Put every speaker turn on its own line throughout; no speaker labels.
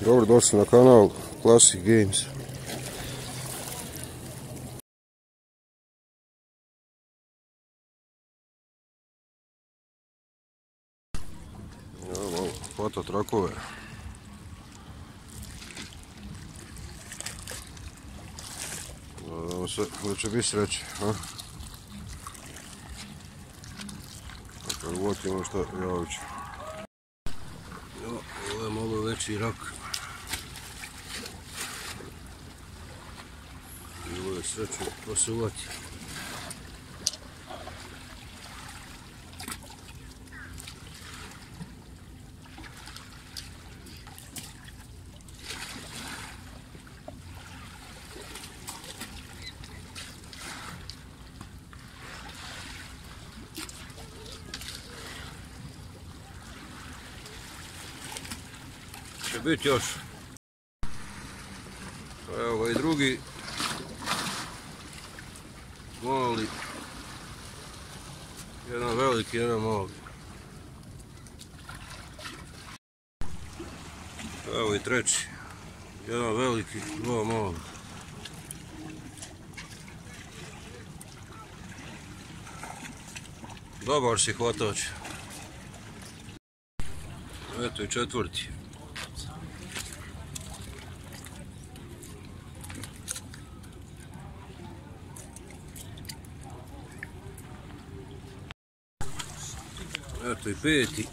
Добрый дождь на канал Classic Games. Вот от раковая. А, лучше бесрать, а? а? Вот ему что я учу. Ovo je već i rok срочно посылать. Шебетеж. Правый другий Mali. Jedan veliki, jedan mali. Evo i treći. Jedan veliki, dva mali. Dobar si hvatač. Eto i četvrti. Eto i peti.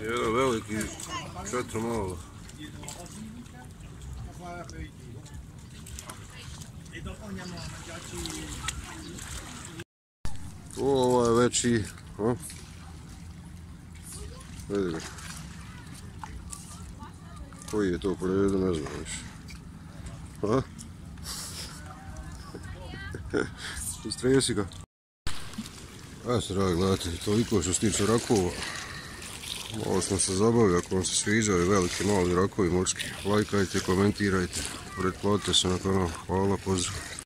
Jedan veliki, četiri malo. Ovo je veći, a? Vidi ga. Koji je to po redu, ne znam više. A? Istresi ga. A se dragi gledatelji, toliko što se tiče rakova. Malo smo se zabavili, ako vam se sviđaju veliki, mali rakovi morski, lajkajte, komentirajte, pretplatite se na kanal. Hvala, pozdrav.